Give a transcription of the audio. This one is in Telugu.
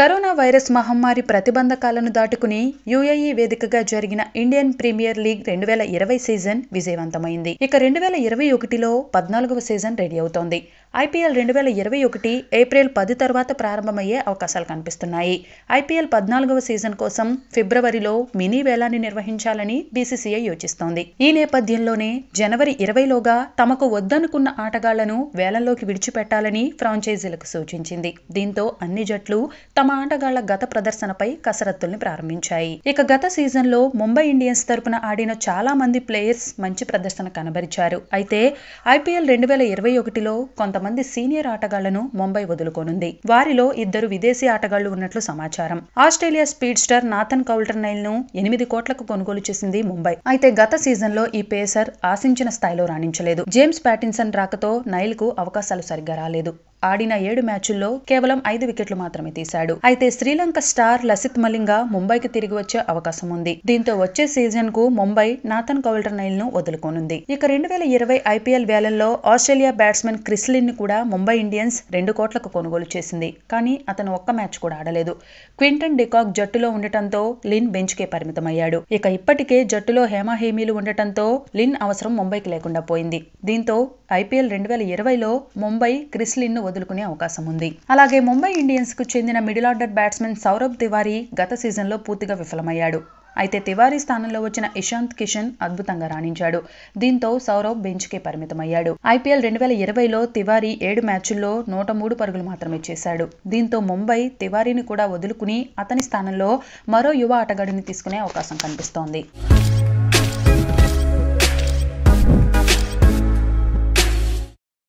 కరోనా వైరస్ మహమ్మారి ప్రతిబంధకాలను దాటుకుని యుఏఈ వేదికగా జరిగిన ఇండియన్ ప్రీమియర్ లీగ్ రెండు వేల ఇరవై సీజన్ విజయవంతమైంది. ఇక రెండు వేల ఇరవై ఒకటిలో పద్నాలుగవ సీజన్ రెడీ అవుతోంది. ఐపీఎల్ రెండు వేల ఇరవై ఒకటి ఏప్రిల్ పది తర్వాత ప్రారంభమయ్యే అవకాశాలు కనిపిస్తున్నాయి. ఐపీఎల్ పద్నాలుగవ సీజన్ కోసం ఫిబ్రవరిలో మినీ వేలాన్ని నిర్వహించాలని బీసీసీఐ యోచిస్తోంది. ఈ నేపథ్యంలోనే జనవరి ఇరవైలోగా తమకు వద్దనుకున్న ఆటగాళ్ళను వేలంలోకి విడిచిపెట్టాలని ఫ్రాంచైజీలకు సూచించింది. దీంతో అన్ని జట్లు తమ ఆటగాళ్ళ గత ప్రదర్శనపై కసరత్తుల్ని ప్రారంభించాయి. ఇక గత సీజన్లో ముంబై ఇండియన్స్ తరపున ఆడిన చాలా మంది ప్లేయర్స్ మంచి ప్రదర్శన కనబరిచారు. అయితే ఐపీఎల్ రెండు వేల ఇరవై ఒకటిలో కొంతమంది సీనియర్ ఆటగాళ్ళను ముంబై వదులుకోనుంది. వారిలో ఇద్దరు విదేశీ ఆటగాళ్ళు ఉన్నట్లు సమాచారం. Australia speed star Nathan Coulter నైల్ను ఎనిమిది కోట్లకు కొనుగోలు చేసింది ముంబై. అయితే గత సీజన్లో ఈ పేసర్ ఆశించిన స్థాయిలో రాణించలేదు. జేమ్స్ ప్యాటిన్సన్ రాకతో నైల్కు అవకాశాలు సరిగ్గా రాలేదు. ఆడిన ఏడు మ్యాచుల్లో కేవలం ఐదు వికెట్లు మాత్రమే తీశాడు. అయితే శ్రీలంక స్టార్ లసిత్ మలింగ ముంబైకి తిరిగి వచ్చే అవకాశం ఉంది. దీంతో వచ్చే సీజన్కు ముంబై నాథన్ కౌల్టర్ నైల్ను వదులుకోనుంది. ఇక రెండు వేల ఇరవై ఐపీఎల్ వేలంలో ఆస్ట్రేలియా బ్యాట్స్మెన్ క్రిస్లిన్ని కూడా ముంబై ఇండియన్స్ రెండు కోట్లకు కొనుగోలు చేసింది. కానీ అతను ఒక్క మ్యాచ్ కూడా ఆడలేదు. క్వింటన్ డికాక్ జట్టులో ఉండటంతో లిన్ బెంచ్ కే పరిమితమయ్యాడు. ఇక ఇప్పటికే జట్టులో హేమాహేమీలు ఉండటంతో లిన్ అవసరం ముంబైకి లేకుండా పోయింది. దీంతో ఐపీఎల్ రెండు వేల ఇరవైలో ముంబై క్రిస్లిన్ను వదులుకునే అవకాశం ఉంది. అలాగే ముంబై ఇండియన్స్కు చెందిన middle order batsmen Saurabh Tiwari గత సీజన్లో పూర్తిగా విఫలమయ్యాడు. అయితే తివారీ స్థానంలో వచ్చిన ఇషాంత్ కిషన్ అద్భుతంగా రాణించాడు. దీంతో సౌరవ్ బెంచ్కే పరిమితమయ్యాడు. ఐపీఎల్ రెండు వేల ఇరవైలో తివారీ ఏడు మ్యాచుల్లో నూట మూడు పరుగులు మాత్రమే చేశాడు. దీంతో ముంబై తివారీని కూడా వదులుకుని అతని స్థానంలో మరో యువ ఆటగాడిని తీసుకునే అవకాశం కనిపిస్తోంది.